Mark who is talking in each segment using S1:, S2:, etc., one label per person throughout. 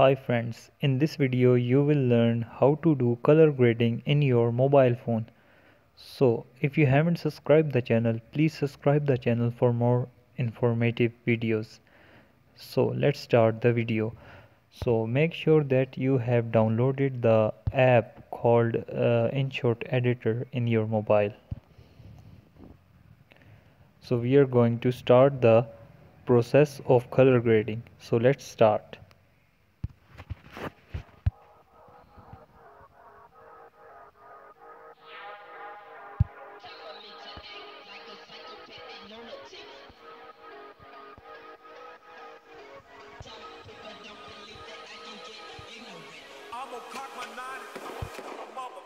S1: Hi friends, in this video you will learn how to do color grading in your mobile phone. So if you haven't subscribed the channel, please subscribe the channel for more informative videos. So let's start the video. So make sure that you have downloaded the app called uh, InShot Editor in your mobile. So we are going to start the process of color grading. So let's start.
S2: Cock my nine. Mother.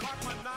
S2: Parkman